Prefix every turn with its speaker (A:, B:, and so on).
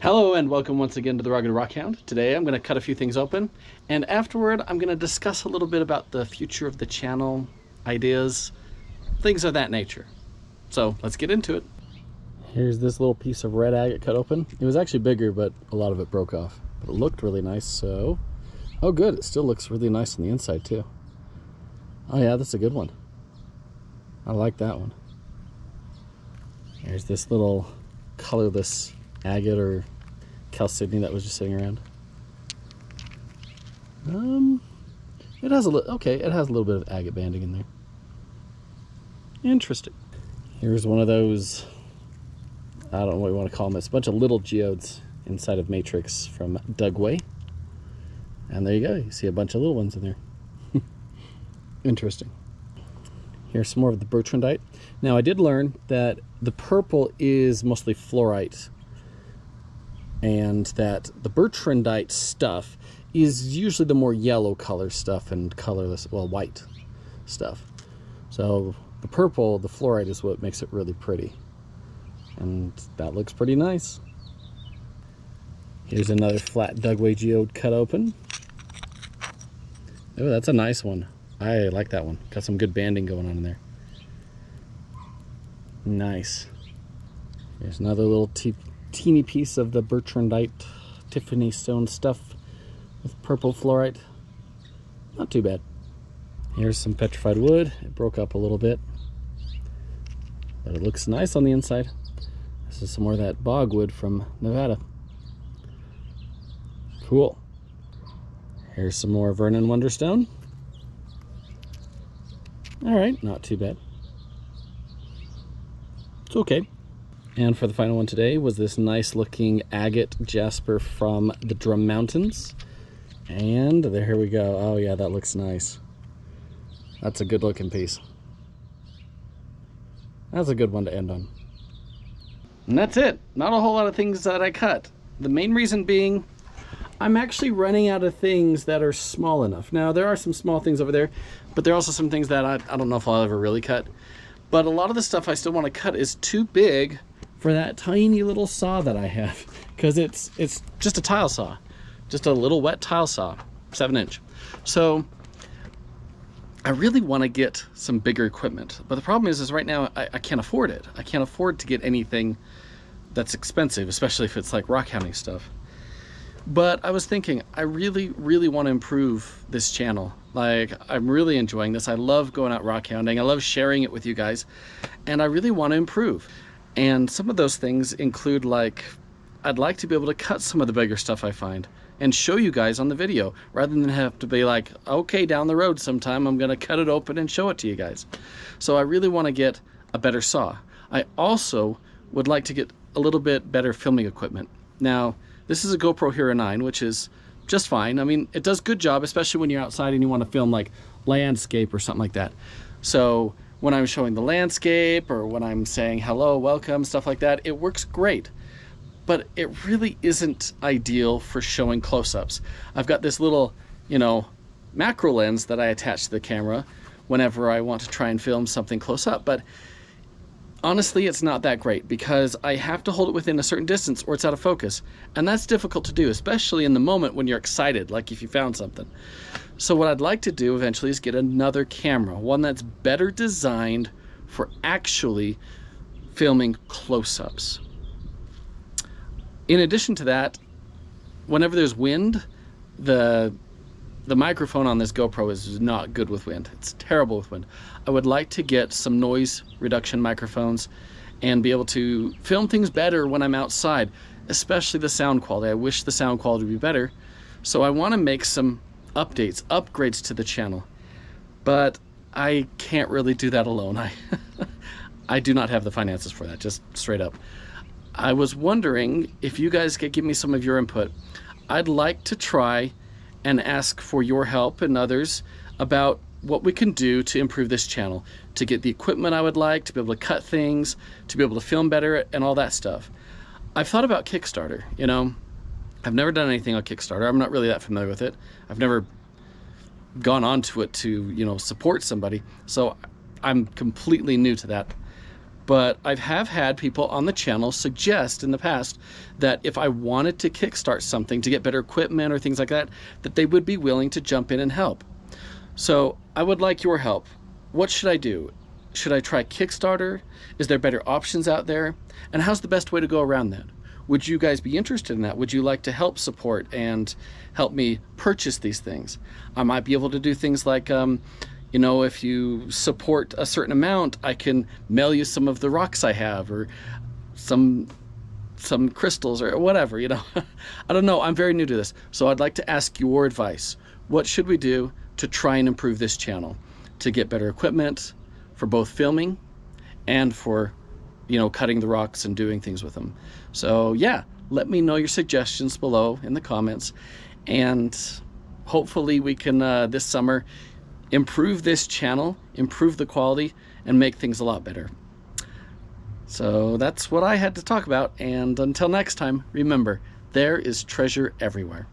A: Hello and welcome once again to the Rugged Rockhound. Today I'm going to cut a few things open and afterward I'm going to discuss a little bit about the future of the channel, ideas, things of that nature. So let's get into it. Here's this little piece of red agate cut open. It was actually bigger but a lot of it broke off. But it looked really nice so... Oh good, it still looks really nice on the inside too. Oh yeah, that's a good one. I like that one. Here's this little colorless agate or chalcedony that was just sitting around. Um, it has a little, okay, it has a little bit of agate banding in there. Interesting. Here's one of those, I don't know what you want to call them. It's a bunch of little geodes inside of Matrix from Dugway. And there you go. You see a bunch of little ones in there. Interesting. Here's some more of the Bertrandite. Now I did learn that the purple is mostly fluorite and that the Bertrandite stuff is usually the more yellow color stuff and colorless, well, white stuff. So the purple, the fluorite is what makes it really pretty. And that looks pretty nice. Here's another flat Dugway geode cut open. Oh, that's a nice one. I like that one. Got some good banding going on in there. Nice. Here's another little teeny piece of the Bertrandite Tiffany stone stuff with purple fluorite. Not too bad. Here's some petrified wood. It broke up a little bit, but it looks nice on the inside. This is some more of that bogwood from Nevada. Cool. Here's some more Vernon Wonderstone. All right, not too bad. It's okay. And for the final one today was this nice looking agate jasper from the Drum Mountains. And there we go. Oh yeah, that looks nice. That's a good looking piece. That's a good one to end on. And that's it. Not a whole lot of things that I cut. The main reason being I'm actually running out of things that are small enough. Now, there are some small things over there, but there are also some things that I, I don't know if I'll ever really cut. But a lot of the stuff I still want to cut is too big for that tiny little saw that I have because it's it's just a tile saw just a little wet tile saw seven inch. So I really want to get some bigger equipment but the problem is is right now I, I can't afford it. I can't afford to get anything that's expensive especially if it's like rock hounding stuff. But I was thinking I really really want to improve this channel. Like I'm really enjoying this. I love going out rock hounding. I love sharing it with you guys and I really want to improve and some of those things include like, I'd like to be able to cut some of the bigger stuff I find and show you guys on the video rather than have to be like, okay, down the road sometime I'm gonna cut it open and show it to you guys. So I really wanna get a better saw. I also would like to get a little bit better filming equipment. Now, this is a GoPro Hero 9, which is just fine. I mean, it does good job, especially when you're outside and you want to film like landscape or something like that. So when I'm showing the landscape or when I'm saying hello, welcome, stuff like that, it works great. But it really isn't ideal for showing close-ups. I've got this little, you know, macro lens that I attach to the camera whenever I want to try and film something close up, but honestly, it's not that great because I have to hold it within a certain distance or it's out of focus. And that's difficult to do, especially in the moment when you're excited, like if you found something. So what I'd like to do eventually is get another camera, one that's better designed for actually filming close-ups. In addition to that, whenever there's wind, the the microphone on this GoPro is not good with wind. It's terrible with wind. I would like to get some noise reduction microphones and be able to film things better when I'm outside, especially the sound quality. I wish the sound quality would be better. So I want to make some updates, upgrades to the channel. But I can't really do that alone. I I do not have the finances for that, just straight up. I was wondering if you guys could give me some of your input. I'd like to try and ask for your help and others about what we can do to improve this channel, to get the equipment I would like, to be able to cut things, to be able to film better, and all that stuff. I've thought about Kickstarter, you know. I've never done anything on Kickstarter. I'm not really that familiar with it. I've never gone onto it to, you know, support somebody. So I'm completely new to that. but I have had people on the channel suggest in the past that if I wanted to kickstart something to get better equipment or things like that, that they would be willing to jump in and help. So I would like your help. What should I do? Should I try Kickstarter? Is there better options out there? And how's the best way to go around that? Would you guys be interested in that? Would you like to help support and help me purchase these things? I might be able to do things like, um, you know, if you support a certain amount, I can mail you some of the rocks I have or some some crystals or whatever, you know. I don't know. I'm very new to this. So I'd like to ask your advice. What should we do to try and improve this channel? To get better equipment for both filming and for you know, cutting the rocks and doing things with them. So yeah, let me know your suggestions below in the comments. And hopefully we can, uh, this summer, improve this channel, improve the quality, and make things a lot better. So that's what I had to talk about. And until next time, remember, there is treasure everywhere.